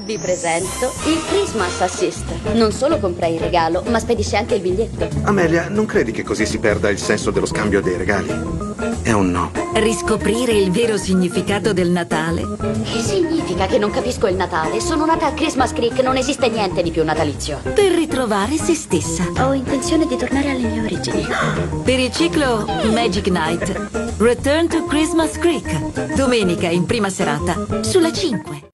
Vi presento il Christmas Assist. Non solo comprai il regalo, ma spedisce anche il biglietto. Amelia, non credi che così si perda il senso dello scambio dei regali? È un no. Riscoprire il vero significato del Natale. Che significa che non capisco il Natale? Sono nata a Christmas Creek, non esiste niente di più natalizio. Per ritrovare se stessa. Ho intenzione di tornare alle mie origini. Per il ciclo Magic Night. Return to Christmas Creek. Domenica in prima serata sulla 5.